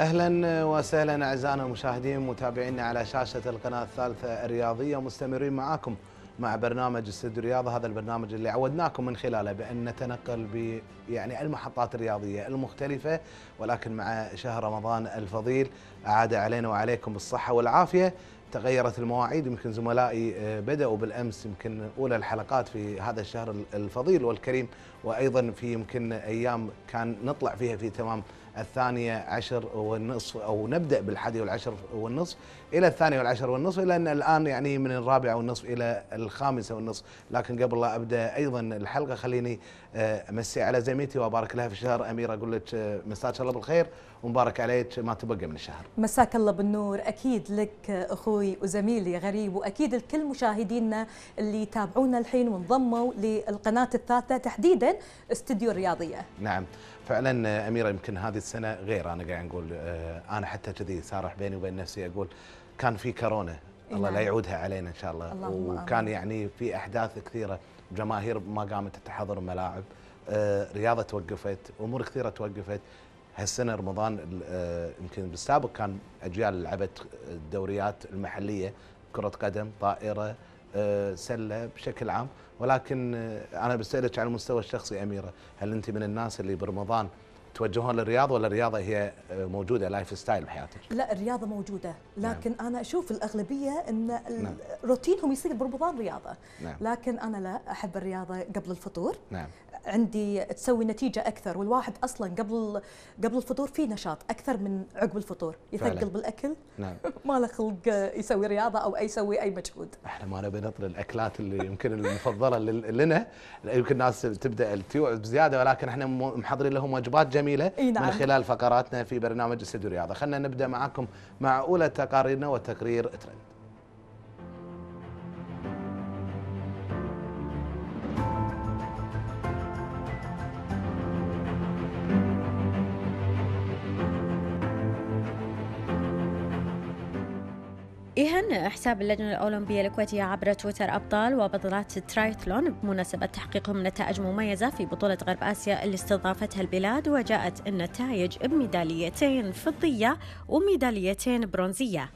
أهلا وسهلا أعزائنا المشاهدين متابعينا على شاشة القناة الثالثة الرياضية مستمرين معاكم مع برنامج استوديو الرياضه هذا البرنامج اللي عودناكم من خلاله بأن نتنقل ب يعني المحطات الرياضية المختلفة ولكن مع شهر رمضان الفضيل أعاد علينا وعليكم بالصحه والعافية. تغيرت المواعيد يمكن زملائي بدأوا بالأمس يمكن أولى الحلقات في هذا الشهر الفضيل والكريم وأيضا في يمكن أيام كان نطلع فيها في تمام الثانية عشر والنصف أو نبدأ بالحادي والعشر والنصف. إلى الثانية والعشر والنصف إلى أن الآن يعني من الرابعة والنصف إلى الخامسة والنصف. لكن قبل لا أبدأ أيضا الحلقة خليني أمسي على زميلتي وأبارك لها في الشهر. أميرة أقول لك مساك الله بالخير ومبارك عليك ما تبقى من الشهر. مساك الله بالنور. أكيد لك أخوي وزميلي غريب وأكيد الكل مشاهدينا اللي يتابعونا الحين وانضموا للقناة الثالثة تحديدا استديو الرياضية. نعم. فعلا أميرة يمكن هذه السنة غير. أنا قاعد نقول أنا حتى كذي سارح بيني وبين نفسي أقول كان في كورونا. الله لا يعودها علينا إن شاء الله. وكان يعني في أحداث كثيرة جماهير ما قامت تحضر الملاعب رياضة توقفت أمور كثيرة توقفت. هالسنة رمضان يمكن بالسابق كان أجيال لعبت الدوريات المحلية كرة قدم طائرة سلة بشكل عام. ولكن أنا بسألك على المستوى الشخصي أميرة. هل أنت من الناس اللي برمضان توجهون للرياضه ولا الرياضة هي موجودة lifestyle بحياتك؟ لا الرياضة موجودة لكن نعم. أنا أشوف الأغلبية إن نعم. روتينهم يصير برمضان رياضة نعم. لكن أنا لا أحب الرياضة قبل الفطور نعم. عندي تسوي نتيجة أكثر والواحد أصلا قبل قبل الفطور في نشاط أكثر من عقب الفطور يثقل. بالاكل نعم. ما له خلق يسوي رياضة أو أي يسوي أي مجهود إحنا ما نبي نطل الأكلات اللي يمكن المفضلة لنا يمكن الناس تبدأ بزيادة ولكن إحنا محضرين لهم وجبات جميلة نعم. من خلال فقراتنا في برنامج استوديو الرياضه خلينا نبدأ معكم مع أولى تقاريرنا وتقرير ترند يهنئ حساب اللجنة الأولمبية الكويتية عبر تويتر أبطال وبطلات الترايثلون بمناسبة تحقيقهم نتائج مميزة في بطولة غرب آسيا اللي استضافتها البلاد وجاءت النتائج بميداليتين فضية وميداليتين برونزية.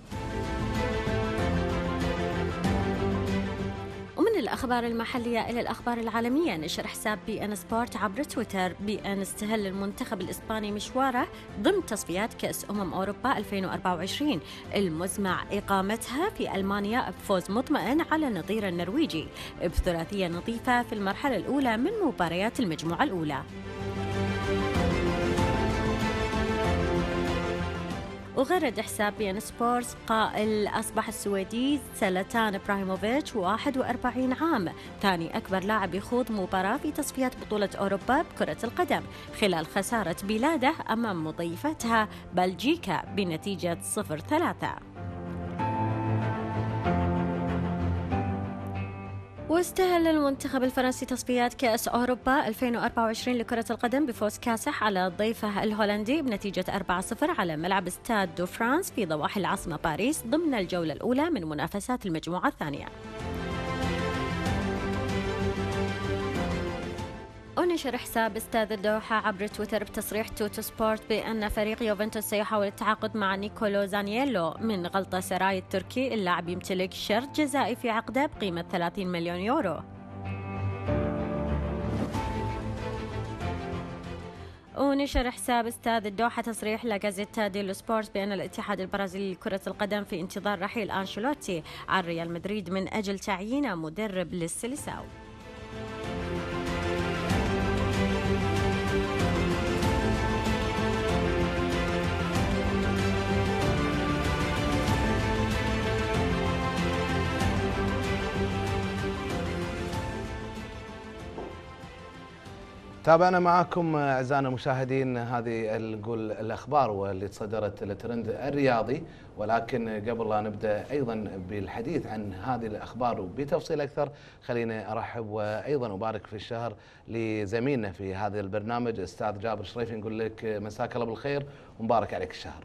الأخبار المحلية إلى الأخبار العالمية. نشر حساب beIN Sports عبر تويتر. بأن استهل المنتخب الإسباني مشواره ضمن تصفيات كأس أمم أوروبا 2024 المزمع إقامتها في ألمانيا بفوز مطمئن على النظير النرويجي. بثلاثية نظيفة في المرحلة الأولى من مباريات المجموعة الأولى. وغرد حساب بي ان سبورتس قائل أصبح السويدي زلاتان إبراهيموفيتش 41 عام. ثاني أكبر لاعب يخوض مباراة في تصفيات بطولة أوروبا بكرة القدم. خلال خسارة بلاده أمام مضيفتها بلجيكا بنتيجة 0-3 واستهل المنتخب الفرنسي تصفيات كأس أوروبا 2024 لكرة القدم بفوز كاسح على ضيفه الهولندي بنتيجة 4-0 على ملعب استاد دو فرانس في ضواحي العاصمة باريس ضمن الجولة الأولى من منافسات المجموعة الثانية. ونشر حساب استاد الدوحة عبر تويتر بتصريح توتو سبورت بأن فريق يوفنتوس سيحاول التعاقد مع نيكولو زانييلو من غلطة سراي التركي. اللاعب يمتلك شرط جزائي في عقده بقيمة 30 مليون يورو. ونشر حساب استاد الدوحة تصريح لجازيتا ديلو سبورت بأن الاتحاد البرازيلي لكرة القدم في انتظار رحيل أنشيلوتي. عن ريال مدريد من أجل تعيينه مدرب للسيليساو تابعنا معكم أعزائنا المشاهدين هذه نقول الأخبار واللي تصدرت الترند الرياضي. ولكن قبل لا نبدأ أيضا بالحديث عن هذه الأخبار بتفصيل أكثر خليني أرحب وأيضا أبارك في الشهر لزميلنا في هذا البرنامج أستاذ جابر شريفي نقول لك مساك الله بالخير ومبارك عليك الشهر.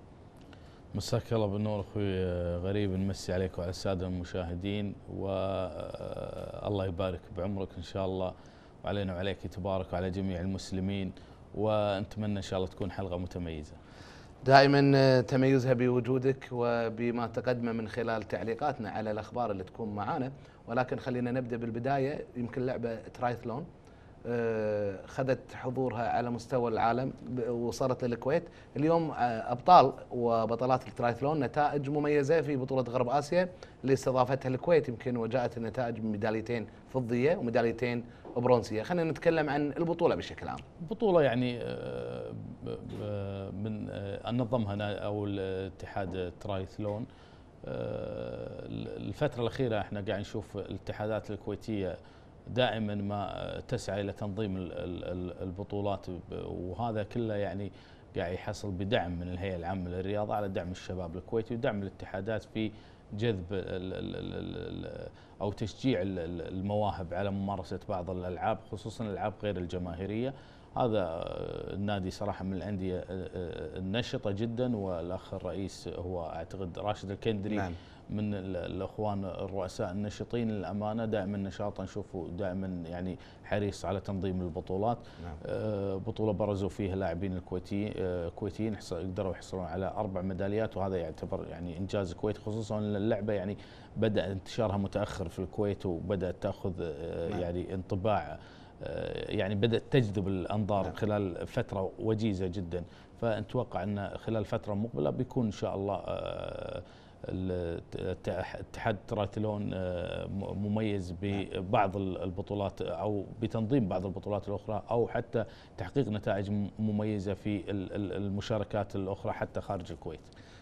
مساك الله بالنور أخوي غريب نمسي عليك وعلى السادة المشاهدين والله يبارك بعمرك إن شاء الله. وعلينا وعليك تبارك وعلى جميع المسلمين ونتمنى إن شاء الله تكون حلقة متميزة. دائما تميزها بوجودك وبما تقدمه من خلال تعليقاتنا على الأخبار اللي تكون معانا. ولكن خلينا نبدأ بالبداية يمكن لعبة ترايثلون آه، خذت حضورها على مستوى العالم وصلت للكويت. اليوم آه، أبطال وبطلات الترايثلون نتائج مميزة في بطولة غرب آسيا. اللي استضافتها الكويت يمكن وجاءت النتائج بميداليتين فضية وميداليتين برونزية. خلينا نتكلم عن البطولة بشكل عام. بطولة يعني آه، من نظمها أو الاتحاد الترايثلون الفترة الأخيرة إحنا قاعد نشوف الاتحادات الكويتية دائما ما تسعى إلى تنظيم البطولات وهذا كله يعني قاعد يحصل بدعم من الهيئة العامة للرياضة على دعم الشباب الكويتي ودعم الاتحادات في جذب أو تشجيع المواهب على ممارسة بعض الألعاب خصوصا الألعاب غير الجماهيرية هذا النادي صراحة من الأندية النشطة جدا والاخ الرئيس هو أعتقد راشد الكندري نعم. من الأخوان الرؤساء النشطين للأمانة دائما نشاطا نشوفه دائما يعني حريص على تنظيم البطولات نعم. آه، بطولة برزوا فيها لاعبين الكويتي آه، كويتيين قدروا يحصلون على أربع ميداليات وهذا يعتبر يعني إنجاز الكويت خصوصا اللعبة يعني بدأ انتشارها متأخر في الكويت وبدأت تأخذ آه، نعم. يعني انطباع يعني بدأت تجذب الأنظار نعم. خلال فترة وجيزة جدا فنتوقع إن خلال فترة مقبلة بيكون إن شاء الله اتحاد ترايثلون آه، مميز ببعض البطولات أو بتنظيم بعض البطولات الأخرى أو حتى تحقيق نتائج مميزة في المشاركات الأخرى حتى خارج الكويت.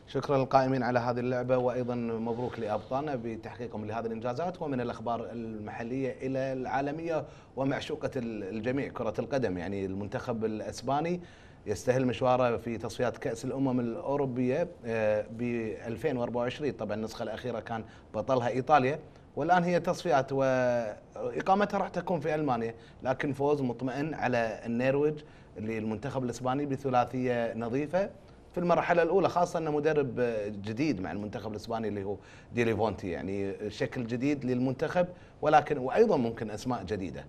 شكرا للقائمين على هذه اللعبة وأيضا مبروك لأبطالنا بتحقيقهم لهذه الإنجازات ومن الأخبار المحلية إلى العالمية ومعشوقة الجميع كرة القدم يعني المنتخب الإسباني يستهل مشواره في تصفيات كأس الأمم الأوروبية آه، ب 2024 طبعا النسخة الأخيرة كان بطلها إيطاليا. والآن هي تصفيات وإقامتها راح تكون في ألمانيا. لكن فوز مطمئن على النرويج للمنتخب الإسباني بثلاثية نظيفة في المرحلة الأولى خاصة أنه مدرب جديد مع المنتخب الإسباني اللي هو ديليفونتي يعني شكل جديد للمنتخب ولكن وأيضا ممكن أسماء جديدة.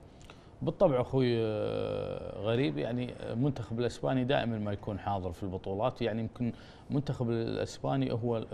بالطبع أخوي آه، غريب يعني المنتخب الإسباني دائما ما يكون حاضر في البطولات يعني يمكن المنتخب الإسباني هو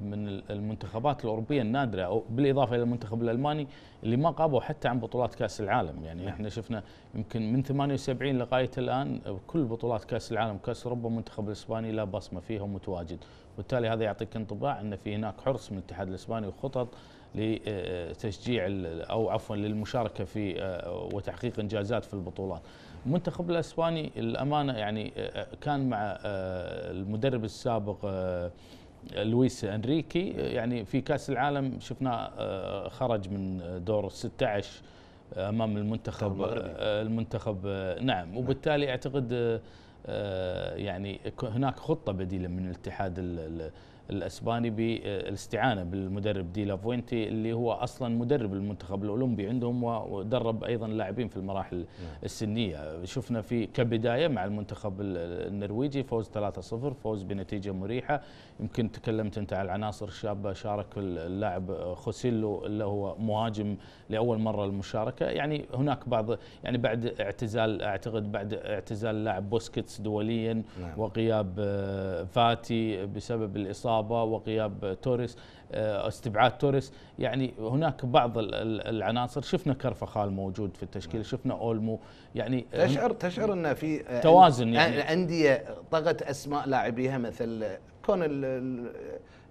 من المنتخبات الأوروبية النادرة أو بالإضافة إلى المنتخب الألماني اللي ما قابوا حتى عن بطولات كأس العالم يعني نعم. إحنا شفنا يمكن من 78 لغاية الآن كل بطولات كأس العالم وكاس أوروبا المنتخب الإسباني لا بصمة فيها ومتواجد وبالتالي هذا يعطيك انطباع إن في هناك حرص من الاتحاد الإسباني وخطط لتشجيع أو عفوا للمشاركة في آه، وتحقيق إنجازات في البطولات. المنتخب الأسباني الأمانة يعني آه، كان مع آه، المدرب السابق لويس إنريكي. يعني في كأس العالم شفناه خرج من دور 16 أمام المنتخب المنتخب نعم. وبالتالي أعتقد يعني هناك خطة بديلة من الاتحاد الإسباني بالاستعانة بالمدرب دي لافوينتي اللي هو أصلا مدرب المنتخب الأولمبي عندهم ودرب أيضا لاعبين في المراحل نعم. السنية شفنا في كبداية مع المنتخب النرويجي فوز 3-0 فوز بنتيجة مريحة يمكن تكلمت أنت على العناصر الشابه شارك اللاعب خوسيلو اللي هو مهاجم لأول مرة المشاركة يعني هناك بعض يعني بعد اعتزال أعتقد بعد اعتزال اللاعب بوسكيتس دوليا نعم. وغياب آه، فاتي بسبب الإصابة الاصابه وغياب توريس آه، استبعاد توريس. يعني هناك بعض العناصر. شفنا كرفخال موجود في التشكيله نعم. شفنا أولمو. يعني تشعر تشعر إن في توازن يعني. الانديه طغت أسماء لاعبيها مثل كون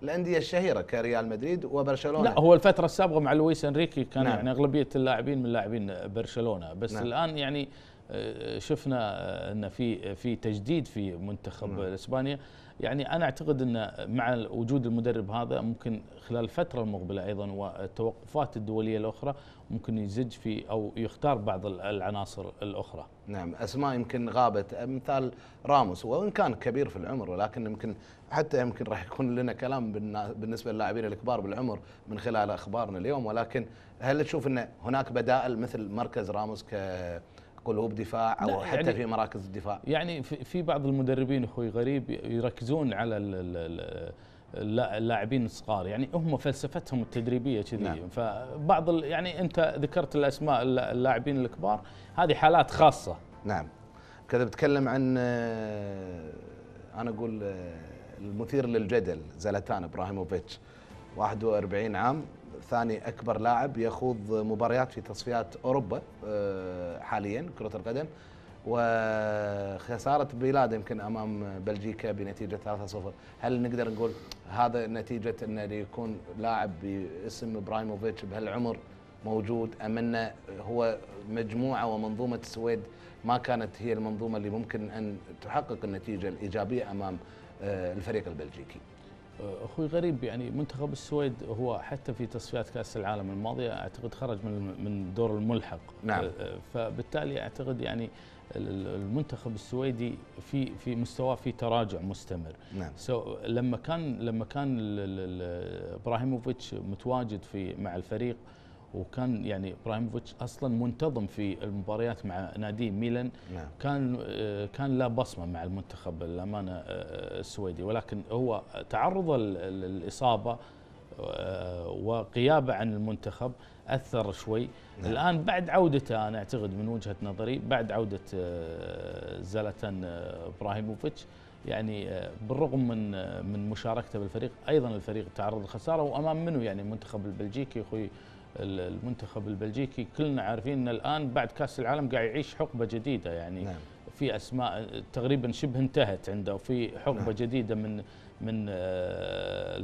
الأندية الشهيرة كريال مدريد وبرشلونة لا هو الفترة السابقة مع لويس أنريكي كان نعم. يعني أغلبية اللاعبين من لاعبين برشلونة بس نعم. الآن يعني آه، شفنا إن في في تجديد في منتخب نعم. إسبانيا يعني أنا أعتقد إن مع وجود المدرب هذا ممكن خلال الفترة المقبلة أيضا والتوقفات الدولية الأخرى ممكن يزج في أو يختار بعض العناصر الأخرى. نعم أسماء يمكن غابت. مثال راموس وإن كان كبير في العمر ولكن يمكن حتى يمكن راح يكون لنا كلام بالنسبة للاعبين الكبار بالعمر من خلال أخبارنا اليوم. ولكن هل تشوف إن هناك بدائل مثل مركز راموس ك قلوب دفاع أو حتى يعني في مراكز الدفاع؟ يعني في بعض المدربين أخوي غريب يركزون على اللاعبين الصغار يعني هم فلسفتهم التدريبية كذي. نعم. فبعض يعني انت ذكرت الأسماء اللاعبين الكبار. هذه حالات خاصة. نعم. كذا بتكلم عن آه، أنا أقول آه، المثير للجدل زلاتان إبراهيموفيتش. 41 عام ثاني أكبر لاعب يخوض مباريات في تصفيات أوروبا آه، حاليا كرة القدم. وخسارة بلاده يمكن أمام بلجيكا بنتيجة 3-0 هل نقدر نقول هذا نتيجة انه يكون لاعب باسم إبراهيموفيتش بهالعمر موجود أم أنه هو مجموعة ومنظومة السويد ما كانت هي المنظومة اللي ممكن أن تحقق النتيجة الإيجابية أمام آه، الفريق البلجيكي؟ أخوي غريب يعني منتخب السويد هو حتى في تصفيات كأس العالم الماضية أعتقد خرج من من دور الملحق. نعم. آه، فبالتالي أعتقد يعني المنتخب السويدي في في مستواه في تراجع مستمر. نعم. سو لما كان لما كان إبراهيموفيتش متواجد في مع الفريق وكان يعني إبراهيموفيتش أصلا منتظم في المباريات مع نادي ميلان نعم. كان كان لا بصمة مع المنتخب الأمانة آه، السويدي. ولكن هو تعرض للإصابة آه، وغيابه عن المنتخب أثر شوي نعم. الآن بعد عودته أنا أعتقد من وجهة نظري بعد عودة آه، زلاتان إبراهيموفيتش يعني بالرغم من من مشاركته بالفريق أيضا الفريق تعرض لخسارة وأمام منه يعني المنتخب البلجيكي أخوي المنتخب البلجيكي كلنا عارفين إن الآن بعد كأس العالم قاعد يعيش حقبة جديدة يعني نعم. في أسماء تقريبا شبه انتهت عنده وفي حقبة نعم. جديدة من من آه،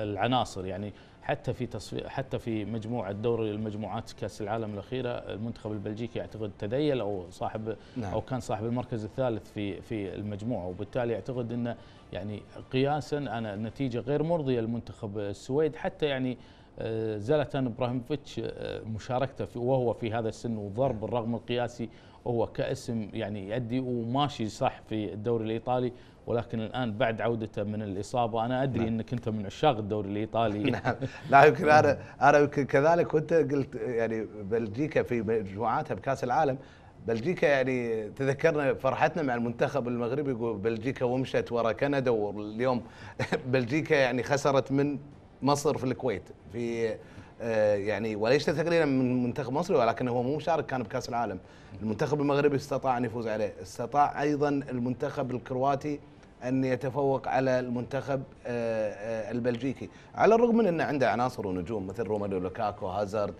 العناصر. يعني حتى في تصفي حتى في مجموعة دوري المجموعات كأس العالم الأخيرة المنتخب البلجيكي اعتقد تذيل أو صاحب نعم. أو كان صاحب المركز الثالث في في المجموعة. وبالتالي اعتقد إنه يعني قياسا أنا نتيجه غير مرضية للمنتخب السويد. حتى يعني آه، زلاتان إبراهيموفيتش آه، مشاركته في وهو في هذا السن وضرب الرقم القياسي وهو كاسم يعني يؤدي وماشي صح في الدوري الإيطالي ولكن الآن بعد عودته من الإصابة أنا أدري نعم. إنك أنت من عشاق الدوري الإيطالي نعم لا يمكن أنا أنا يمكن كذلك وانت قلت يعني بلجيكا في مجموعاتها بكأس العالم بلجيكا يعني تذكرنا فرحتنا مع المنتخب المغربي يقول بلجيكا ومشت ورا كندا واليوم بلجيكا يعني خسرت من مصر في الكويت في آه، يعني وليس تقريبا من منتخب مصري ولكن هو مو مشارك كان بكأس العالم. المنتخب المغربي استطاع أن يفوز عليه. استطاع أيضا المنتخب الكرواتي أن يتفوق على المنتخب آه، آه، البلجيكي. على الرغم من أن عنده عناصر ونجوم مثل روميلو لوكاكو هازارد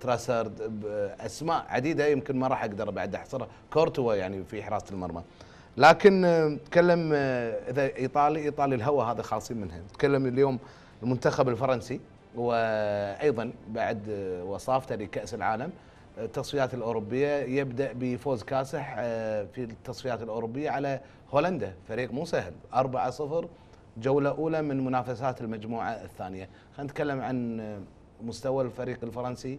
تراسارد أسماء عديدة يمكن ما راح أقدر بعد أحصرها. كورتوا يعني في حراسة المرمى. لكن تكلم إذا إيطالي إيطالي الهوى هذا خاصين منها تكلم اليوم المنتخب الفرنسي وأيضا بعد وصافته لكأس العالم التصفيات الأوروبية يبدأ بفوز كاسح آه، في التصفيات الأوروبية على هولندا فريق مو سهل. 4-0 جولة أولى من منافسات المجموعة الثانية. خلينا نتكلم عن مستوى الفريق الفرنسي.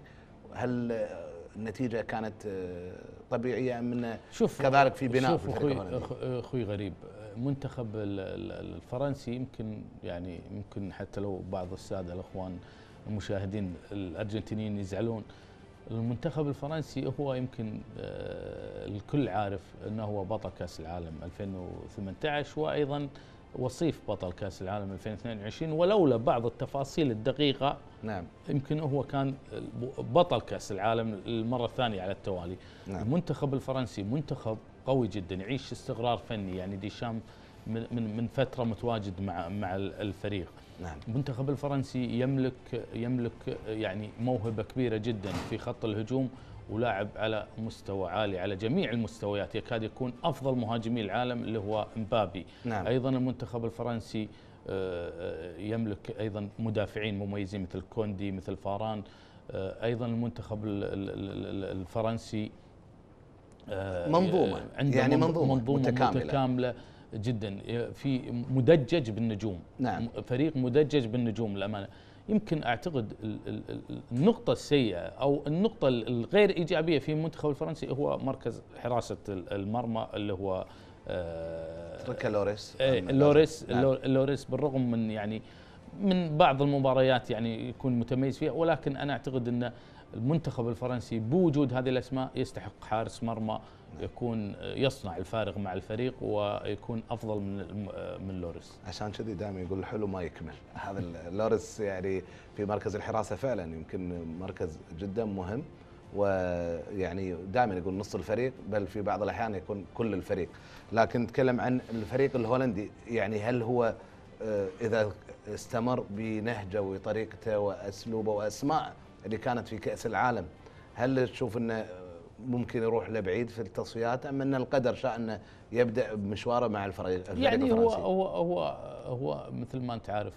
هل النتيجة كانت آه، طبيعية أم انه شوف كذلك في بناء شوف أخوي أخوي غريب. منتخب الفرنسي يمكن يعني يمكن حتى لو بعض السادة الأخوان المشاهدين الأرجنتينيين يزعلون المنتخب الفرنسي هو يمكن آه، الكل عارف إنه هو بطل كأس العالم 2018 وأيضا وصيف بطل كأس العالم 2022 ولولا بعض التفاصيل الدقيقة نعم يمكن هو كان بطل كأس العالم المرة الثانية على التوالي نعم. المنتخب الفرنسي منتخب قوي جدا يعيش استقرار فني يعني ديشام من من من فترة متواجد مع مع الفريق نعم. المنتخب الفرنسي يملك يملك يعني موهبة كبيرة جدا في خط الهجوم ولاعب على مستوى عالي على جميع المستويات يكاد يكون أفضل مهاجمي العالم اللي هو مبابي نعم. أيضا المنتخب الفرنسي آه، آه، يملك أيضا مدافعين مميزين مثل كوندي مثل فاران آه، أيضا المنتخب الفرنسي منظومة. عنده يعني منظومة, منظومة متكاملة, متكاملة جدا. في مدجج بالنجوم. نعم. فريق مدجج بالنجوم للأمانة. يمكن أعتقد النقطة السيئة أو النقطة الغير إيجابية في المنتخب الفرنسي هو مركز حراسة المرمى اللي هو آه لوريس. إيه، لوريس نعم. لوريس بالرغم من يعني من بعض المباريات يعني يكون متميز فيها ولكن أنا أعتقد إن المنتخب الفرنسي بوجود هذه الأسماء يستحق حارس مرمى يكون يصنع الفارق مع الفريق ويكون أفضل من من لوريس. عشان كذي دائما يقول الحلو ما يكمل. هذا لوريس يعني في مركز الحراسة فعلا يمكن مركز جدا مهم ويعني دائما يقول نص الفريق بل في بعض الأحيان يكون كل الفريق. لكن نتكلم عن الفريق الهولندي. يعني هل هو آه، إذا استمر بنهجه وطريقته وأسلوبه وأسماء اللي كانت في كأس العالم هل تشوف إنه ممكن يروح لبعيد في التصفيات أم إن القدر شاء إنه يبدأ بمشواره مع الفريق يعني هو هو هو هو مثل ما أنت عارف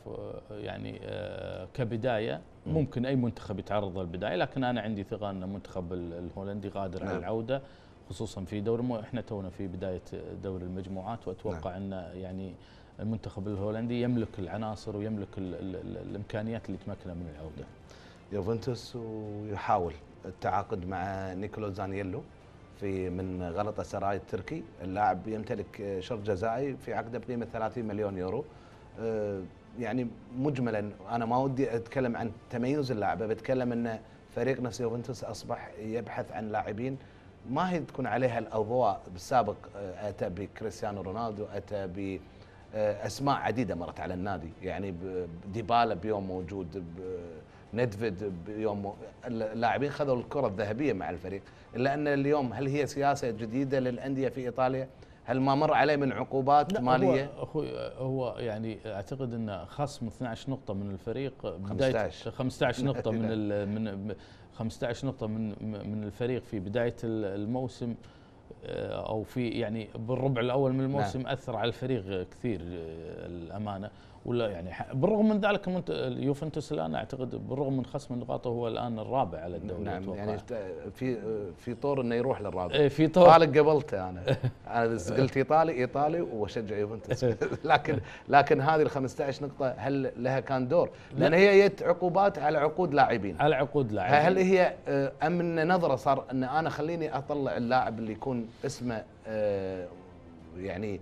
يعني آه، كبداية ممكن أي منتخب يتعرض للبداية لكن أنا عندي ثقة إن المنتخب الهولندي قادر نعم. على العودة خصوصا في دور إحنا تونا في بداية دور المجموعات وأتوقع نعم. إن يعني المنتخب الهولندي يملك العناصر ويملك ال ال ال الإمكانيات اللي تمكنه من العودة. يوفنتوس ويحاول التعاقد مع نيكولو زانييلو في من غلطة سراي التركي. اللاعب يمتلك شرط جزائي في عقده بقيمة 30 مليون يورو. آه، يعني مجملا أنا ما ودي أتكلم عن تميز اللاعب بتكلم إن فريق نفس يوفنتوس أصبح يبحث عن لاعبين ما هي تكون عليها الأضواء بالسابق آه، أتى بكريستيانو رونالدو أتى ب آه، أسماء عديدة مرت على النادي. يعني ديبالا بيوم موجود ندفيد بيوم اللاعبين خذوا الكرة الذهبية مع الفريق إلا أن اليوم هل هي سياسة جديدة للأندية في إيطاليا؟ هل ما مر عليه من عقوبات لا مالية؟ هو أخوي هو يعني أعتقد أنه خصم 12 نقطة من الفريق 15 15 نقطة من من 15 نقطة من من الفريق في بداية الموسم آه، أو في يعني بالربع الأول من الموسم نعم. أثر على الفريق كثير آه، الأمانة ولا يعني بالرغم من ذلك اليوفنتوس الآن أعتقد بالرغم من خصم النقاط هو الآن الرابع على الدوري نعم أتوقع. يعني في في طور إنه يروح للرابع. إيه في طور. طالق قبلته أنا. أنا قلت إيطالي إيطالي وأشجع يوفنتوس. لكن لكن هذه ال 15 نقطة هل لها كان دور؟ لأن هي جت عقوبات على عقود لاعبين. على عقود لاعبين. هل هي آه، أم إن نظرة صار إن أنا خليني أطلع اللاعب اللي يكون اسمه آه، يعني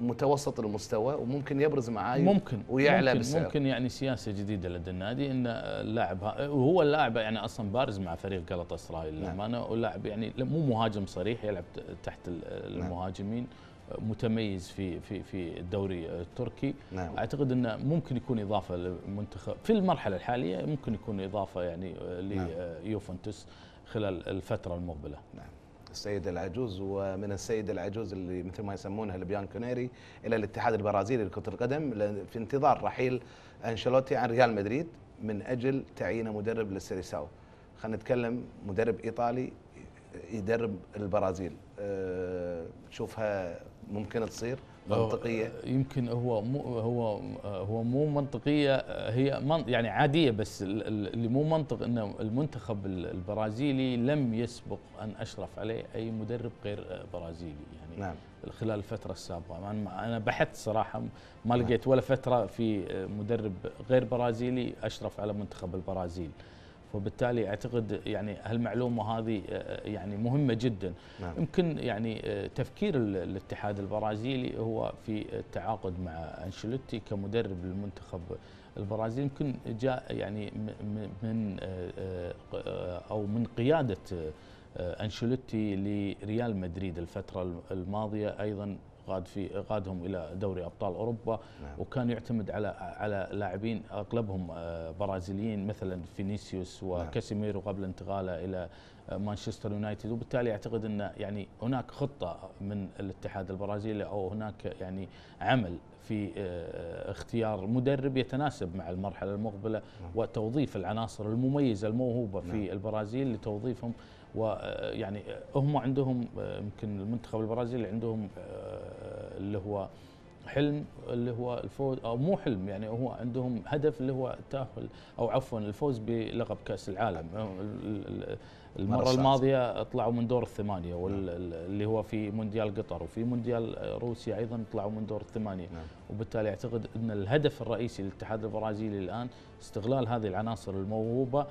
متوسط المستوى وممكن يبرز معاي ممكن ويعلى ممكن ممكن يعني سياسة جديدة لدى النادي إن اللاعب وهو اللاعب يعني أصلا بارز مع فريق جلطة إسرائيل نعم. للامانه واللاعب يعني مو مهاجم صريح يلعب تحت نعم. المهاجمين نعم. متميز في في في الدوري التركي نعم. أعتقد انه ممكن يكون إضافة للمنتخب في المرحلة الحالية ممكن يكون إضافة يعني نعم. ليوفنتوس خلال الفترة المقبلة نعم السيدة العجوز ومن السيدة العجوز اللي مثل ما يسمونها البيان كونيري إلى الاتحاد البرازيلي لكرة القدم في انتظار رحيل أنشيلوتي عن ريال مدريد من أجل تعيينه مدرب للسيريساو. خلينا نتكلم مدرب إيطالي يدرب البرازيل. أه تشوفها ممكن تصير. منطقية يمكن هو مو هو هو مو منطقية هي من يعني عادية بس اللي مو منطق إنه المنتخب البرازيلي لم يسبق أن أشرف عليه أي مدرب غير برازيلي يعني نعم. خلال الفترة السابقة أنا بحثت صراحة ما نعم. لقيت ولا فترة في مدرب غير برازيلي أشرف على منتخب البرازيل وبالتالي أعتقد يعني هالمعلومة هذه آه، يعني مهمة جدا. نعم. يمكن يعني آه، تفكير الاتحاد البرازيلي هو في التعاقد مع أنشيلوتي كمدرب للمنتخب البرازيلي. يمكن جاء يعني من آه، أو من قيادة أنشيلوتي لريال مدريد الفترة الماضية أيضا. قاد في قادهم إلى دوري أبطال أوروبا نعم. وكان يعتمد على على لاعبين أغلبهم آه، برازيليين مثلا فينيسيوس نعم. وكاسيميرو قبل انتقاله إلى مانشستر يونايتد وبالتالي أعتقد أن يعني هناك خطة من الاتحاد البرازيلي أو هناك يعني عمل في آه، اختيار مدرب يتناسب مع المرحلة المقبلة نعم. وتوظيف العناصر المميزة الموهوبة في نعم. البرازيل لتوظيفهم ويعني هم عندهم يمكن المنتخب البرازيلي عندهم آه، اللي هو حلم اللي هو الفوز أو مو حلم يعني هو عندهم هدف اللي هو التاهل أو عفوا الفوز بلقب كأس العالم. المرة الماضية طلعوا من دور الثمانية واللي هو في مونديال قطر وفي مونديال روسيا أيضا طلعوا من دور الثمانية. نعم. وبالتالي أعتقد إن الهدف الرئيسي للاتحاد البرازيلي الآن استغلال هذه العناصر الموهوبة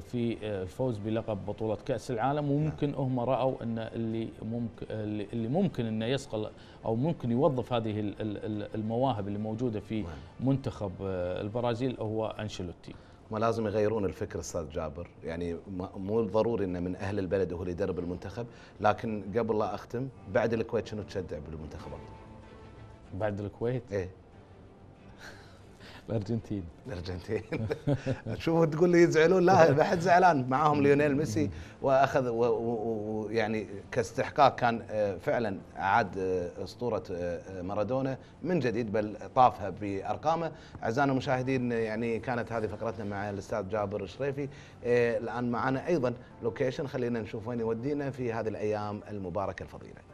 في الفوز بلقب بطولة كأس العالم. وممكن نعم. هم رأوا أن اللي ممكن اللي ممكن إنه يصقل أو ممكن يوظف هذه المواهب اللي موجودة في نعم. منتخب البرازيل هو أنشيلوتي. ما لازم يغيرون الفكر أستاذ جابر. يعني مو ضروري إنه من أهل البلد هو اللي يدرب المنتخب لكن قبل لا أختم بعد الكويت شنو تشجع بالمنتخبات بعد الكويت؟ إيه. الأرجنتين. الأرجنتين. شوفوا تقول لي يزعلون. لا ما حد زعلان. معاهم ليونيل ميسي وأخذ ويعني كاستحقاق كان آه، فعلا أعاد آه، أسطورة آه، مارادونا من جديد بل طافها بأرقامه. أعزائنا المشاهدين يعني كانت هذه فقرتنا مع الأستاذ جابر الشريفي الآن معنا أيضا location خلينا نشوف وين يودينا في هذه الأيام المباركة الفضيلة.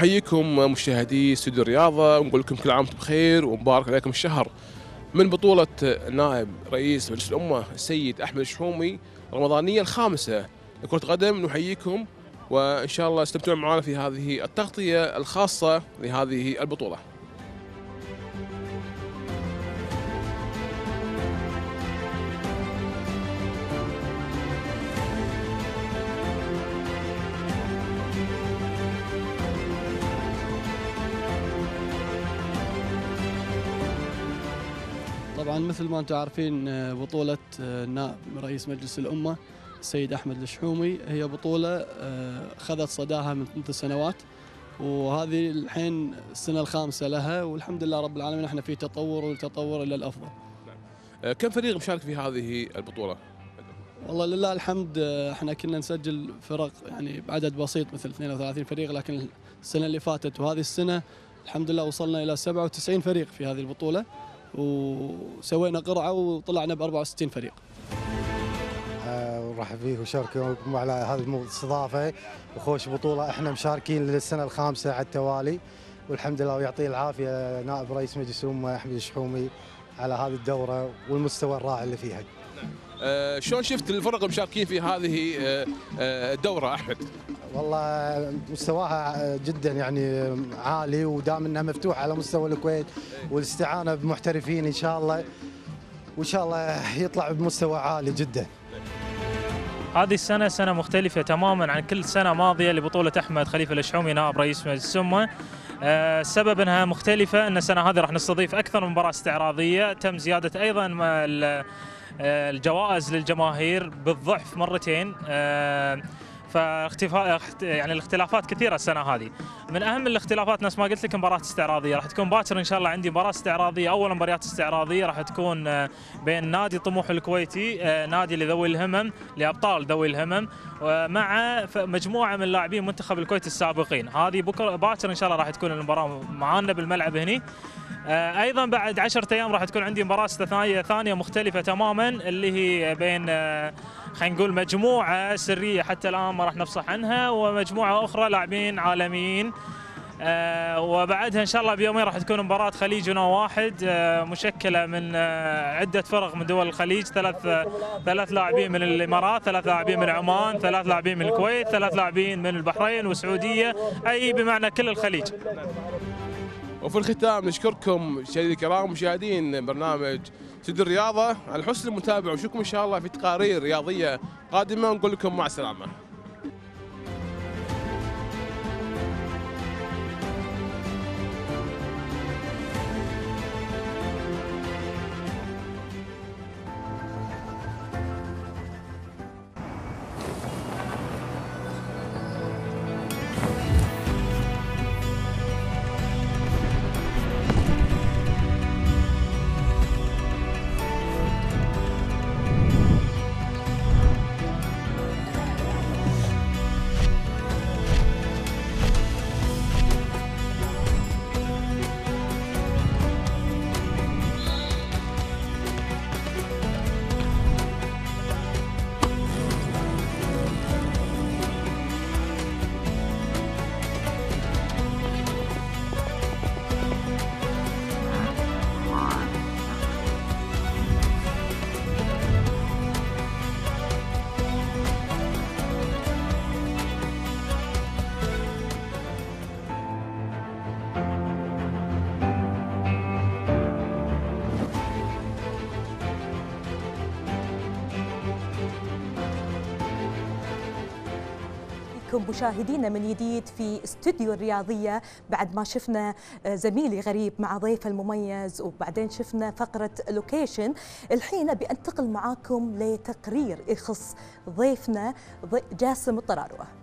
نحييكم مشاهدي استوديو الرياضة ونقول لكم كل عام وأنتم بخير ومبارك عليكم الشهر. من بطولة نائب رئيس مجلس الأمة السيد أحمد الشحومي رمضانية الخامسة لكرة قدم نحييكم وإن شاء الله استمتعون معنا في هذه التغطية الخاصة لهذه البطولة. طبعا مثل ما أنتم عارفين آه، بطولة آه، نائب رئيس مجلس الأمة السيد أحمد الشحومي. هي بطولة آه، خذت صداها من ثلاث سنوات وهذه الحين السنة الخامسة لها والحمد لله رب العالمين إحنا في تطور والتطور إلى الأفضل. كم فريق مشارك في هذه البطولة؟ والله لله الحمد إحنا كنا نسجل فرق يعني بعدد بسيط مثل 32 فريق لكن السنة اللي فاتت وهذه السنة الحمد لله وصلنا إلى 97 فريق في هذه البطولة. وسوينا قرعة وطلعنا ب 64 فريق. ورحب فيك وشارككم على هذه الاستضافة وخوش بطولة إحنا مشاركين للسنة الخامسة على التوالي والحمد لله ويعطيه العافية نائب رئيس مجلس الأمة أحمد الشحومي على هذه الدورة والمستوى الرائع اللي فيها. آه شلون شفت الفرق المشاركين في هذه آه, آه، الدورة أحمد؟ والله مستواها جدا يعني عالي ودام إنها مفتوحة على مستوى الكويت والاستعانة بمحترفين إن شاء الله. وإن شاء الله يطلع بمستوى عالي جدا. هذه السنة سنة مختلفة تماما عن كل سنة ماضية لبطولة أحمد خليفة الشحومي نائب رئيس مجلس السمة. آه، السبب إنها مختلفة إن السنة هذه راح نستضيف أكثر من مباراة استعراضية. تم زيادة أيضا آه، الجوائز للجماهير بالضعف مرتين. آه، فاختفاء يعني الاختلافات كثيرة السنة هذه. من أهم الاختلافات نفس ما قلت لك مباراة استعراضية. راح تكون باكر إن شاء الله عندي مباراة استعراضية أول مباريات استعراضية. راح تكون آه، بين نادي طموح الكويتي آه، نادي لذوي الهمم لأبطال ذوي الهمم مع مجموعة من لاعبين منتخب الكويت السابقين. هذه بكره باكر إن شاء الله راح تكون المباراة معانا بالملعب هني. آه، أيضا بعد 10 أيام راح تكون عندي مباراة استثنائيه ثانية مختلفة تماما اللي هي بين خلينا نقول مجموعة سرية حتى الآن ما راح نفصح عنها ومجموعة أخرى لاعبين عالميين. آه وبعدها إن شاء الله بيومين راح تكون مباراة خليجنا واحد آه مشكلة من آه عدة فرق من دول الخليج. ثلاث آه ثلاث لاعبين من الإمارات ثلاث لاعبين من عمان ثلاث لاعبين من الكويت ثلاث لاعبين من البحرين والسعودية. أي بمعنى كل الخليج. وفي الختام نشكركم مشاهدينا الكرام مشاهدين برنامج سد الرياضة على حسن المتابعة ونشوفكم إن شاء الله في تقارير رياضية قادمة ونقول لكم مع السلامة. بكم مشاهدينا من جديد في استوديو الرياضية بعد ما شفنا آه، زميلي غريب مع ضيفه المميز وبعدين شفنا فقرة لوكيشن الحين أبي أنتقل معاكم لتقرير يخص ضيفنا جاسم الطراروة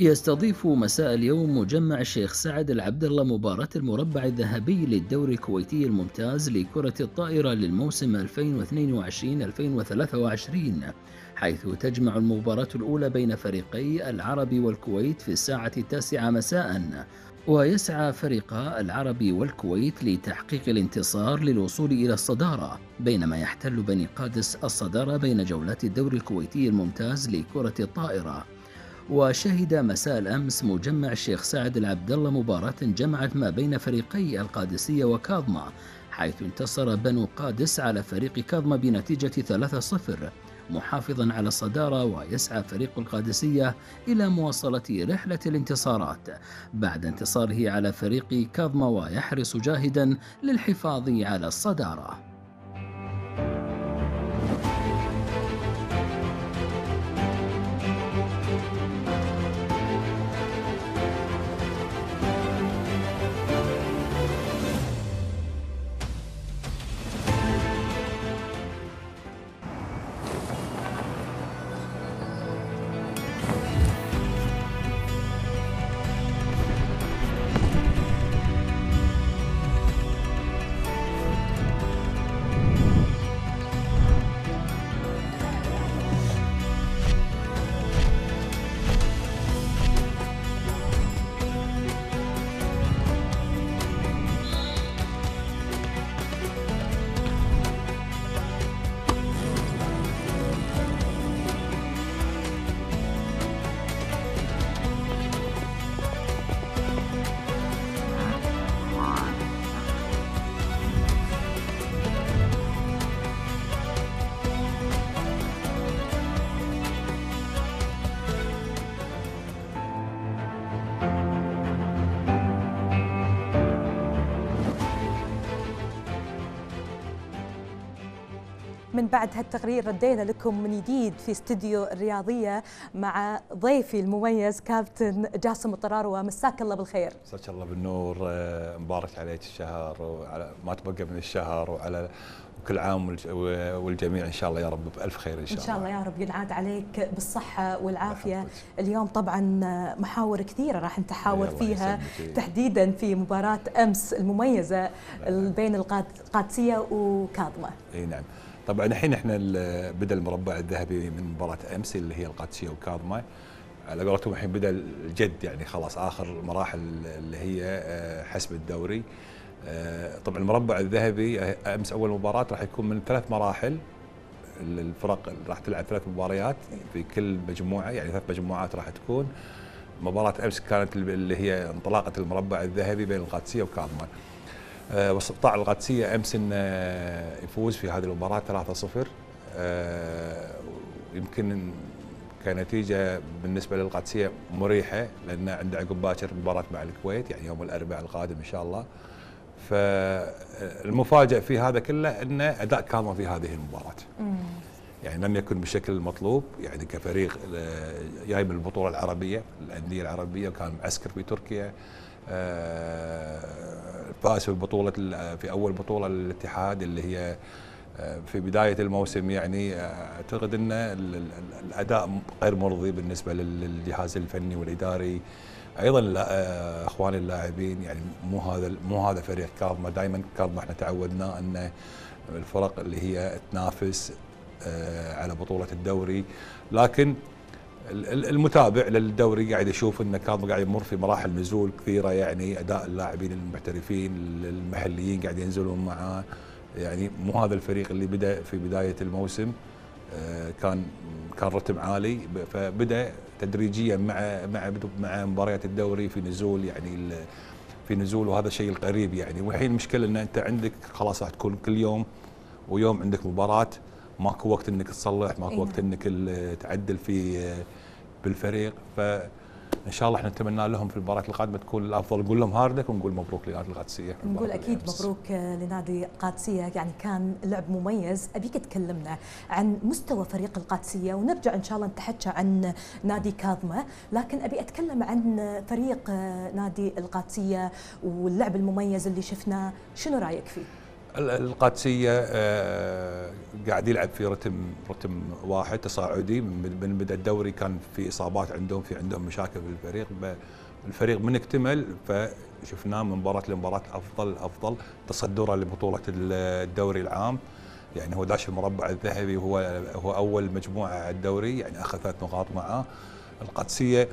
يستضيف مساء اليوم مجمع الشيخ سعد العبد الله مباراة المربع الذهبي للدوري الكويتي الممتاز لكرة الطائرة للموسم 2022-2023 حيث تجمع المباراة الأولى بين فريقي العرب والكويت في الساعة التاسعة مساء ويسعى فريقا العرب والكويت لتحقيق الانتصار للوصول إلى الصدارة بينما يحتل بني قادس الصدارة بين جولات الدوري الكويتي الممتاز لكرة الطائرة. وشهد مساء الأمس مجمع الشيخ سعد العبد الله مباراة جمعت ما بين فريقي القادسية وكاظمة حيث انتصر بنو قادس على فريق كاظمة بنتيجة 3-0 محافظا على الصدارة ويسعى فريق القادسية إلى مواصلة رحلة الانتصارات بعد انتصاره على فريق كاظمة ويحرص جاهدا للحفاظ على الصدارة. من بعد هالتقرير ردينا لكم من جديد في استديو الرياضية مع ضيفي المميز كابتن جاسم الطرار ومساك الله بالخير. مساك الله بالنور. آه، مبارك عليك الشهر وعلى ما تبقى من الشهر وعلى كل عام والجميع إن شاء الله يا رب بألف خير إن شاء الله إن شاء الله يا رب ينعاد عليك بالصحة والعافية. اليوم طبعا محاور كثيرة راح نتحاور فيها تحديدا في مباراة أمس المميزة بين القادسيه وكاظمة. إي نعم. طبعا الحين إحنا بدأ المربع الذهبي من مباراة أمس اللي هي القادسية وكاظمه على قولتهم الحين بدأ الجد يعني خلاص آخر مراحل اللي هي آه، حسب الدوري. آه، طبعا المربع الذهبي آه، أمس أول مباراة راح يكون من ثلاث مراحل. الفرق راح تلعب ثلاث مباريات في كل مجموعة يعني ثلاث مجموعات راح تكون. مباراة أمس كانت اللي هي انطلاقة المربع الذهبي بين القادسية وكاظمه آه، واستطاع القادسية أمس انه يفوز في هذه المباراة 3-0 آه، يمكن كنتيجة بالنسبة للقادسية مريحة لأن عنده عقب باكر مباراة مع الكويت يعني يوم الأربعاء القادم إن شاء الله. فالمفاجئ في هذا كله إن أداء كامل في هذه المباراة. يعني لم يكن بالشكل المطلوب يعني كفريق آه، جاي من البطولة العربية الأندية العربية وكان معسكر في تركيا. فاز في بطولة في أول بطولة للاتحاد اللي هي آه، في بداية الموسم يعني آه، أعتقد إن الأداء غير مرضي بالنسبة للجهاز الفني والإداري. أيضا آه، أخواني اللاعبين يعني مو هذا مو هذا فريق كاظمه دائما كاظمه إحنا تعودنا إن الفرق اللي هي تنافس على بطولة الدوري. لكن المتابع للدوري قاعد يشوف إن كاظم قاعد يمر في مراحل نزول كثيرة يعني أداء اللاعبين المحترفين المحليين قاعد ينزلون معاه. يعني مو هذا الفريق اللي بدأ في بداية الموسم آه، كان كان رتم عالي. فبدأ تدريجيا مع مع مع مباريات الدوري في نزول يعني في نزول وهذا الشيء القريب يعني. والحين المشكلة إن أنت عندك خلاص راح تكون كل يوم ويوم عندك مباراة. ماكو وقت إنك تصلح ماكو وقت إنك تعدل في بالفريق. ف إن شاء الله إحنا نتمنى لهم في المباراة القادمة تكون الأفضل. نقول لهم هارد لك ونقول مبروك لنادي القادسية. نقول أكيد مبروك لنادي القادسية. يعني كان لعب مميز. أبيك تكلمنا عن مستوى فريق القادسية ونرجع إن شاء الله نتحكى عن نادي كاظمة. لكن أبي أتكلم عن فريق نادي القادسية واللعب المميز اللي شفناه. شنو رأيك فيه؟ القادسية آه قاعد يلعب في رتم رتم واحد تصاعدي. من بدا الدوري كان في إصابات عندهم في عندهم مشاكل في الفريق. الفريق من اكتمل فشفناه من مباراة لمباراة أفضل أفضل تصدره لبطولة الدوري العام. يعني هو داش المربع الذهبي وهو هو أول مجموعة على الدوري يعني اخذ ثلاث نقاط معاه القادسية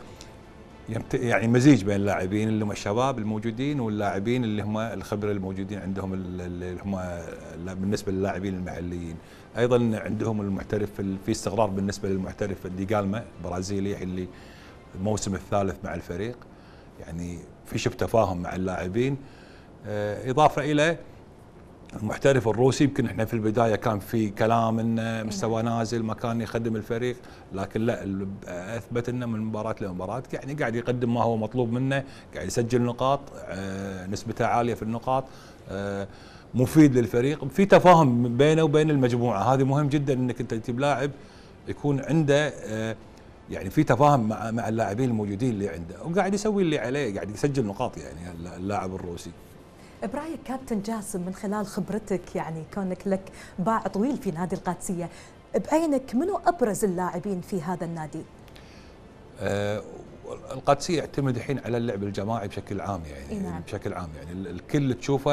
يعني مزيج بين اللاعبين اللي هم الشباب الموجودين واللاعبين اللي هم الخبرة الموجودين عندهم اللي هم بالنسبة للاعبين المحليين. أيضا عندهم المحترف في استقرار بالنسبة للمحترف ديجالما البرازيلي اللي الموسم الثالث مع الفريق. يعني في شبه تفاهم مع اللاعبين. إضافة إلى المحترف الروسي يمكن إحنا في البداية كان في كلام إنه مستوى نازل ما كان يخدم الفريق لكن لا أثبت إنه من مباراة لمباراة يعني قاعد يقدم ما هو مطلوب منه قاعد يسجل نقاط نسبته عالية في النقاط مفيد للفريق. في تفاهم بينه وبين المجموعة هذه مهم جدا إنك أنت تجيب لاعب يكون عنده يعني في تفاهم مع مع اللاعبين الموجودين اللي عنده وقاعد يسوي اللي عليه قاعد يسجل نقاط يعني اللاعب الروسي. برأيك كابتن جاسم من خلال خبرتك يعني كونك لك باع طويل في نادي القادسية بعينك منو أبرز اللاعبين في هذا النادي؟ أه القادسية يعتمد الحين على اللعب الجماعي بشكل عام يعني نعم. بشكل عام يعني الكل تشوفه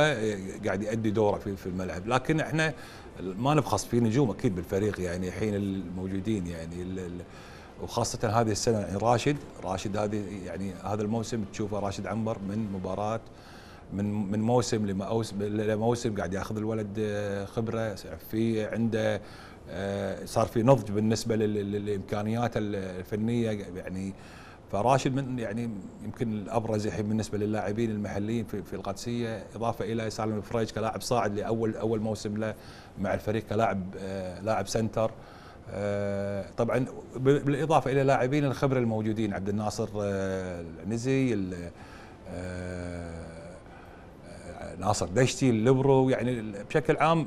قاعد يؤدي دوره في في الملعب لكن إحنا ما نبخس في نجوم أكيد بالفريق يعني الحين الموجودين يعني وخاصة هذه السنة يعني راشد راشد هذه يعني هذا الموسم تشوفه راشد عنبر من مباراة من من موسم لموسم قاعد ياخذ الولد خبرة في عنده صار في نضج بالنسبة للإمكانيات الفنية يعني فراشد من يعني يمكن الأبرز الحين بالنسبة للاعبين المحليين في, في القادسية إضافة إلى سالم الفريج كلاعب صاعد لاول أول موسم له مع الفريق كلاعب لاعب center. طبعا بالإضافة إلى لاعبين الخبرة الموجودين عبد الناصر العنزي ناصر دشتي اللبرو يعني بشكل عام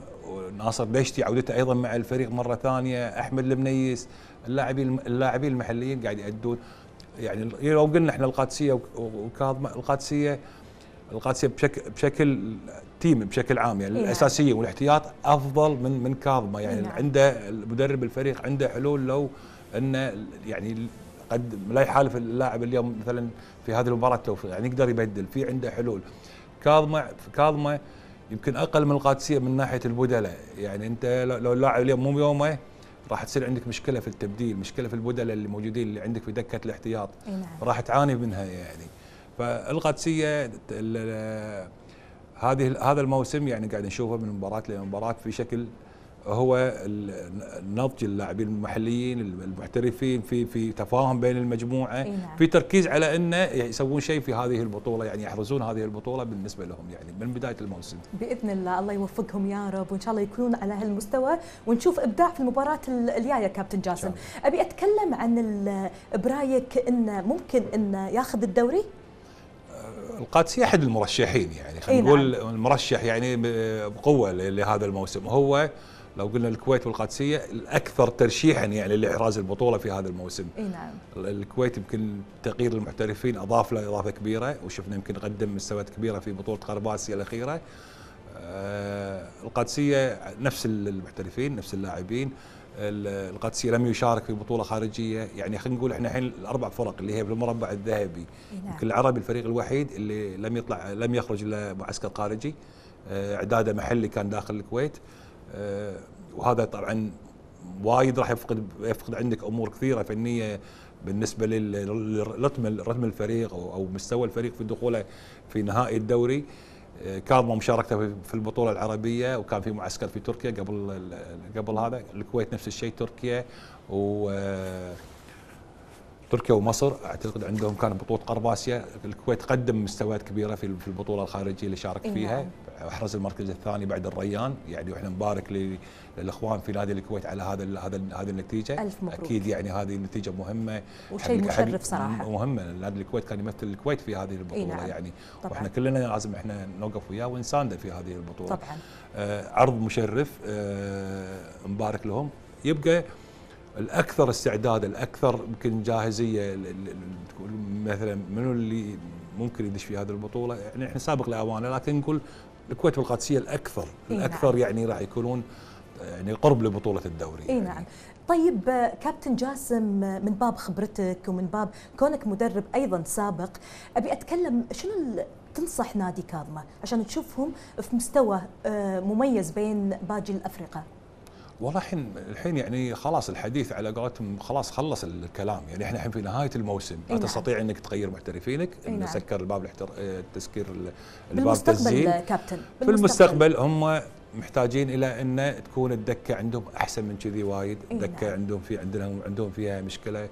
ناصر دشتي عودته أيضا مع الفريق مرة ثانية أحمد المنيس اللاعبين اللاعبين المحليين قاعد يأدون. يعني لو قلنا إحنا القادسية وكاظمه القادسية القادسية بشكل بشكل تيم بشكل عام يعني الأساسية والاحتياط أفضل من من كاظمة. يعني نعم. عنده مدرب الفريق عنده حلول لو انه يعني قد لا يحالف اللاعب اليوم مثلا في هذه المباراة توفيق يعني يقدر يبدل في عنده حلول. كاظمه كاظمه يمكن أقل من القادسية من ناحية البدلاء. يعني أنت لو اللاعب اليوم مو بيومه راح تصير عندك مشكلة في التبديل مشكلة في البدلاء اللي موجودين اللي عندك في دكة الاحتياط. نعم. راح تعاني منها يعني. فالقادسية هذه هذا الموسم يعني قاعد نشوفه من مباراة لمباراة في شكل هو نضج اللاعبين المحليين المحترفين في في تفاهم بين المجموعة نعم. في تركيز على انه يسوون شيء في هذه البطولة يعني يحرزون هذه البطولة بالنسبة لهم يعني من بداية الموسم. بإذن الله الله يوفقهم يا رب وإن شاء الله يكونون على هالمستوى ونشوف إبداع في المباراة الجاية كابتن جاسم. أبي أتكلم عن برأيك انه ممكن انه ياخذ الدوري؟ القادسيه احد المرشحين يعني خلينا نقول نعم. المرشح يعني بقوة لهذا الموسم. هو لو قلنا الكويت والقادسية الأكثر ترشيحا يعني لإحراز البطولة في هذا الموسم. إي نعم. الكويت يمكن تغيير المحترفين أضاف له إضافة كبيرة وشفنا يمكن قدم مستويات كبيرة في بطولة غرب اسيا الأخيرة. آه القادسية نفس المحترفين نفس اللاعبين القادسية لم يشارك في بطولة خارجية يعني خلينا نقول إحنا الحين الأربع فرق اللي هي بالمربع الذهبي نعم. يمكن العربي الفريق الوحيد اللي لم يطلع لم يخرج إلا معسكر خارجي اعداده محلي كان داخل الكويت وهذا طبعا وايد راح يفقد يفقد عندك أمور كثيرة فنية بالنسبة لرتم رتم الفريق أو مستوى الفريق في دخوله في نهائي الدوري. كاظمه مشاركته في البطولة العربية وكان في معسكر في تركيا قبل قبل هذا. الكويت نفس الشيء تركيا و تركيا ومصر. أعتقد عندهم كان بطولة قرب آسيا. الكويت قدم مستويات كبيرة في البطولة الخارجية اللي شارك فيها. نعم. احرز المركز الثاني بعد الريان. يعني وإحنا نبارك للإخوان في نادي الكويت على هذا هذا هذه النتيجة. ألف مبروك. أكيد يعني هذه النتيجه مهمة. وشيء مشرف صراحة. مهمة. نادي الكويت كان يمثل الكويت في هذه البطولة إيه نعم. يعني. طبعاً. وإحنا كلنا لازم إحنا نوقف وياه ونسانده في هذه البطولة. طبعا. آه عرض مشرف آه مبارك لهم. يبقى الأكثر استعداد الأكثر يمكن جاهزية مثلا منو اللي ممكن يدش في هذه البطولة؟ يعني إحنا سابق لأوانه لكن نقول الكويت والقادسية الأكثر إي الأكثر نعم. يعني راح يكونون يعني قرب لبطولة الدوري إي يعني. نعم طيب آه، كابتن جاسم آه، من باب خبرتك ومن باب كونك مدرب أيضا سابق أبي أتكلم شنو تنصح نادي كاظمة عشان تشوفهم في مستوى آه، مميز بين باقي الافرقه والله الحين الحين يعني خلاص الحديث على قولتهم خلاص خلص الكلام. يعني إحنا الحين في نهاية الموسم. لا نعم. تستطيع إنك تغير محترفينك إن نعم. سكر الباب الاحتر... آه، التسكير ال- الباب بالمستقبل تسجيل. كابتن. في المستقبل هم محتاجين إلى أن تكون الدكة عندهم أحسن من كذي وايد. إي دكه نعم. عندهم في عندنا عندهم فيها مشكلة.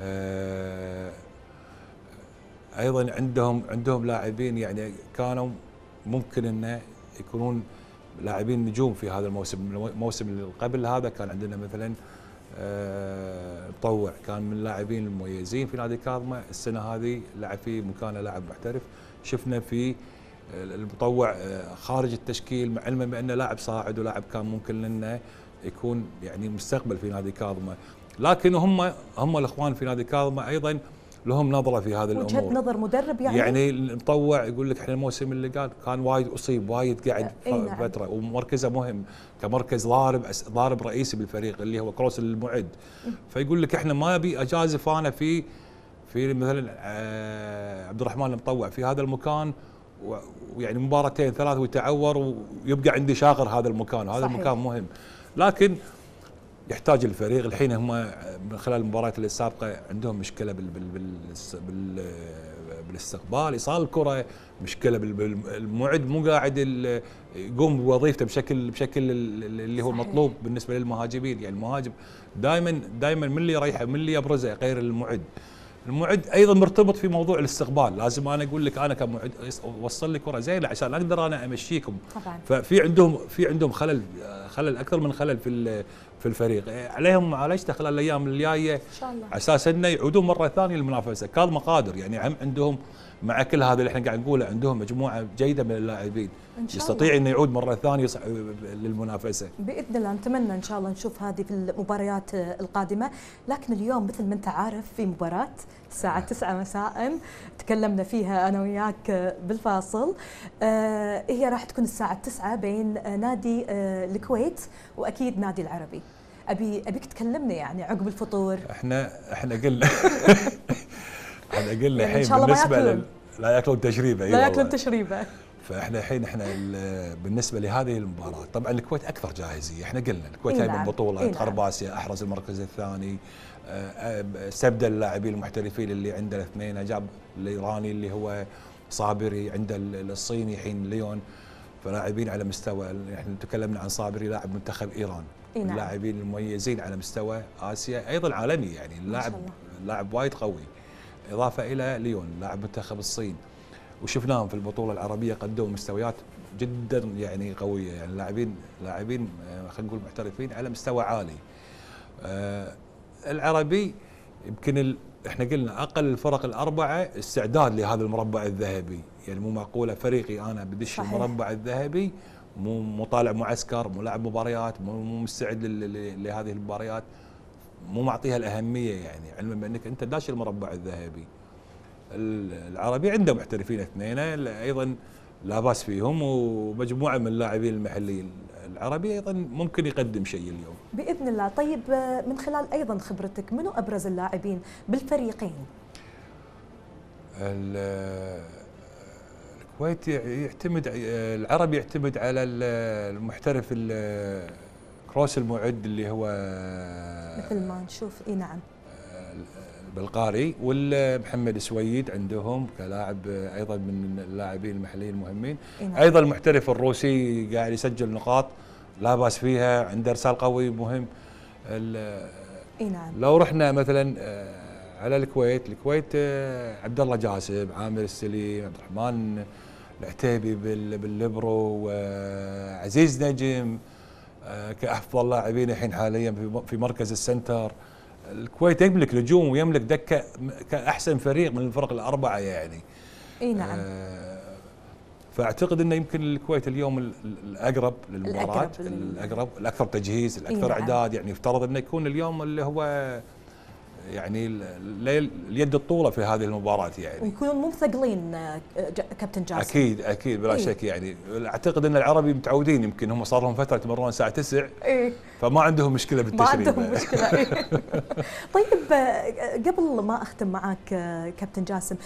آه، أيضا عندهم عندهم لاعبين يعني كانوا ممكن إنه يكونون لاعبين نجوم في هذا الموسم. الموسم اللي قبل هذا كان عندنا مثلا آه، مطوع. كان من اللاعبين المميزين في نادي كاظمة. السنة هذه لعب في مكانه لاعب محترف. شفنا في المطوع آه، خارج التشكيل مع علما بأنه لاعب صاعد ولاعب كان ممكن إنه يكون يعني مستقبل في نادي كاظمة. لكن هم هم الأخوان في نادي كاظمة أيضا لهم نظرة في هذه وجهة الأمور. نظر مدرب يعني, يعني المطوع يقول لك إحنا الموسم اللي قال كان وايد أصيب وايد قاعد نعم. فترة. ومركزه مهم كمركز ضارب ضارب رئيسي بالفريق اللي هو كروس المعد. فيقول لك إحنا ما ابي اجازف أنا في في مثلا آه، عبد الرحمن المطوع في هذا المكان. ويعني مباراتين ثلاث ويتعور ويبقى عندي شاغر هذا المكان. وهذا صحيح. المكان مهم. لكن يحتاج الفريق. الحين هم من خلال المباريات السابقه عندهم مشكلة بال بال بال بال بالاستقبال. إيصال الكرة مشكلة بال- بالمعد مو قاعد يقوم بوظيفته بشكل بشكل ال- اللي هو. المطلوب بالنسبة للمهاجمين. يعني المهاجم دائما دائما من اللي يريحه من اللي يبرزه غير المعد. المعد أيضا مرتبط في موضوع الاستقبال. لازم أنا أقول لك أنا كمعد وصل لي كرة زينة عشان أقدر أنا أمشيكم. طبعا. ففي عندهم في عندهم خلل خلل أكثر من خلل في في الفريق. عليهم معالجته خلال الأيام الجاية. إن شاء الله. على أساس إنه يعودون مرة ثانية للمنافسة. كاظمه قادر يعني هم عندهم مع كل هذا اللي إحنا قاعد نقوله عندهم مجموعة جيدة من اللاعبين. إن شاء يستطيع إنه يعود مرة ثانية للمنافسة. بإذن الله نتمنى إن شاء الله نشوف هذه في المباريات القادمة. لكن اليوم مثل ما أنت عارف في مباراة الساعة 9 مساء تكلمنا فيها أنا وياك بالفاصل. آه هي راح تكون الساعة 9 بين نادي آه الكويت وأكيد نادي العربي. أبي أبيك تكلمنا يعني عقب الفطور. إحنا إحنا قلنا إحنا قلنا يعني الحين ما بالنسبة. لل- لا يأكلون تجريبة أي لا. يأكلون تشريبه فإحنا الحين إحنا ال- بالنسبة لهذه المباراة طبعا الكويت أكثر جاهزية إحنا قلنا الكويت هاي نعم، من بطوله إي نعم. أحرز المركز الثاني آه، آه، استبدل اللاعبين المحترفين اللي عنده الاثنين جاب الإيراني اللي هو صابري عنده ال- الصيني حين ليون فلاعبين على مستوى إحنا تكلمنا عن صابري لاعب منتخب إيران نعم. اللاعبين المميزين على مستوى آسيا أيضا عالمي يعني اللاعب. لاعب وايد قوي إضافة إلى ليون لاعب منتخب الصين وشفناهم في البطولة العربية قدموا مستويات جدا يعني قوية يعني لاعبين لاعبين آه، خلينا نقول محترفين على مستوى عالي. آه، العربي يمكن ال... إحنا قلنا أقل الفرق الأربعة استعداد لهذا المربع الذهبي، يعني مو معقولة فريقي أنا بدش. المربع الذهبي مو مو طالع معسكر مو لاعب مباريات مو مستعد لهذه المباريات مو معطيها الأهمية يعني علما بأنك أنت داش المربع الذهبي. ال- العربي عنده محترفين اثنين أيضا لا بأس فيهم ومجموعة من اللاعبين المحليين. العربي أيضا ممكن يقدم شيء اليوم. بإذن الله. طيب من خلال أيضا خبرتك منو أبرز اللاعبين بالفريقين؟ ال- الكويت يعتمد العربي يعتمد على ال- المحترف ال- كروس المعد اللي هو مثل ما نشوف إي نعم. البلقاري والمحمد سويد عندهم كلاعب أيضا من اللاعبين المحليين المهمين. إي نعم. أيضا المحترف الروسي قاعد يسجل نقاط لا بأس فيها عنده ارسال قوي مهم. إي نعم. لو رحنا مثلا آه، على الكويت الكويت آه، عبد الله جاسم عامر السليم عبد الرحمن العتيبي بالليبرو وعزيز نجم. آه، كأفضل لاعبين الحين حاليا في مركز ال center. الكويت يملك نجوم ويملك دكة كأحسن فريق من الفرق الأربعة يعني. إي نعم. آه فأعتقد إنه يمكن الكويت اليوم الأقرب للمباراة. الأقرب, الأقرب الأكثر تجهيز الأكثر نعم. إعداد. يعني يفترض إنه يكون اليوم اللي هو يعني اليد الطولة في هذه المباراة يعني ويكونون مو مثقلين آه، كابتن جاسم أكيد أكيد بلا إيه؟ شك يعني أعتقد إن العربي متعودين يمكن هم صار لهم فترة يتمرون الساعة 9 إيه؟ فما عندهم مشكلة بالتشريب ما عندهم مشكلة إيه؟ طيب آه، قبل ما أختم معك آه، كابتن جاسم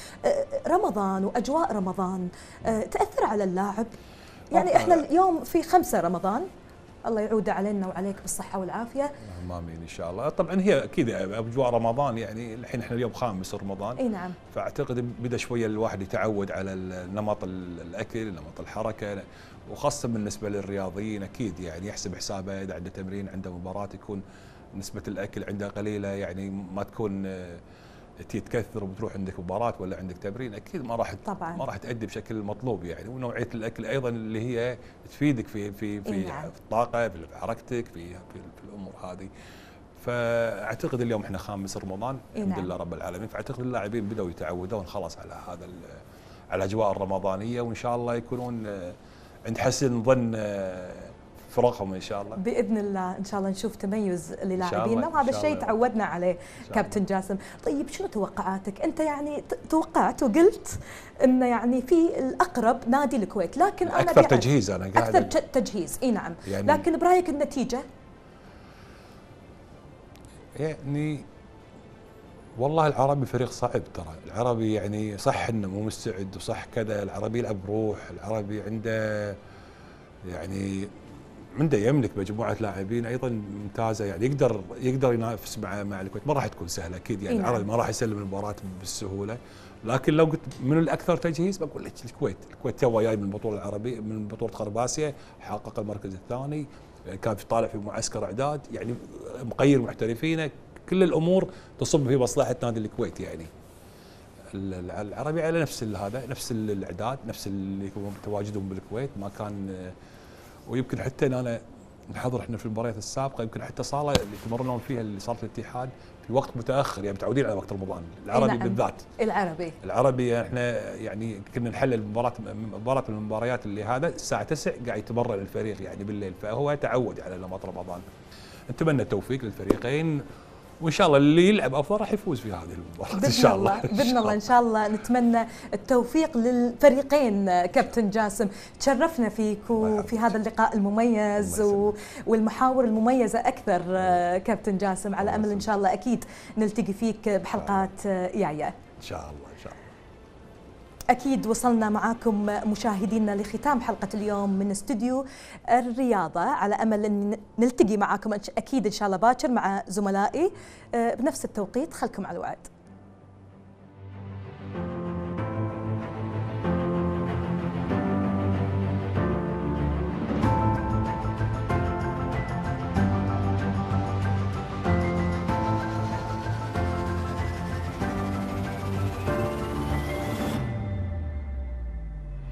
رمضان وأجواء رمضان تأثر على اللاعب يعني إحنا اليوم في خمسة رمضان الله يعود علينا وعليك بالصحة والعافية. آمين إن شاء الله. طبعا هي أكيد أجواء رمضان يعني الحين إحنا اليوم خامس رمضان. إي نعم. فأعتقد بدأ شوية الواحد يتعود على نمط الأكل نمط الحركة وخاصة بالنسبة للرياضيين أكيد يعني يحسب حسابه إذا عنده تمرين عنده مباراة يكون نسبة الأكل عنده قليلة يعني ما تكون تكثر وبتروح عندك مباراة ولا عندك تمرين أكيد ما راح طبعا ما راح تأدي بشكل مطلوب يعني ونوعية الأكل أيضا اللي هي تفيدك في في في, إيه نعم. في الطاقة في حركتك في في, في الأمور هذه فأعتقد اليوم إحنا خامس رمضان إيه الحمد نعم. لله رب العالمين فأعتقد اللاعبين بدأوا يتعودون خلاص على هذا على الأجواء الرمضانية وإن شاء الله يكونون عند حسن ظن فرقهم إن شاء الله. بإذن الله إن شاء الله نشوف تميز للاعبينا وهذا الشيء تعودنا عليه كابتن جاسم. طيب شنو توقعاتك؟ أنت يعني توقعت وقلت انه يعني في الأقرب نادي الكويت لكن أنا أكثر تجهيز أنا قاعد أكثر تجهيز. إي نعم. يعني لكن برأيك النتيجة؟ يعني والله العربي فريق صعب ترى. العربي يعني صح إنه مو مستعد وصح كذا العربي يلعب بروح العربي عنده يعني عنده يملك مجموعة لاعبين أيضا ممتازة يعني يقدر يقدر ينافس مع مع الكويت ما راح تكون سهلة أكيد يعني العربي نعم. ما راح يسلم المباراة بالسهوله لكن لو قلت من الأكثر تجهيز؟ بقول لك الكويت، الكويت تو جاي من البطوله العربيه من بطولة غرب اسيا حقق المركز الثاني كان في طالع في معسكر إعداد يعني مقير محترفينه. كل الأمور تصب في مصلحة نادي الكويت يعني. العربي على نفس هذا نفس الإعداد نفس اللي تواجدهم بالكويت. ما كان ويمكن حتى أنا نحضر إحنا في المباريات السابقة يمكن حتى صالة اللي تمرنون فيها اللي صارت الاتحاد في وقت متأخر يعني متعودين على وقت رمضان العربي نعم. بالذات. العربي. العربي إحنا يعني كنا نحلل المباراه مباراة من المباريات اللي هذا الساعة 9 قاعد يتمرن الفريق يعني بالليل فهو تعود على نمط رمضان. نتمنى التوفيق للفريقين. وإن شاء الله اللي يلعب أفضل راح يفوز في هذه المباراة إن شاء الله بإذن الله إن شاء الله. نتمنى التوفيق للفريقين كابتن جاسم. تشرفنا فيك وفي هذا اللقاء المميز والمحاور المميزة أكثر كابتن جاسم. على أمل إن شاء الله أكيد نلتقي فيك بحلقات يايا إن شاء الله. أكيد وصلنا معاكم مشاهدينا لختام حلقة اليوم من استوديو الرياضة. على أمل أن نلتقي معاكم أكيد إن شاء الله باكر مع زملائي. آه، بنفس التوقيت خلكم على الوعد.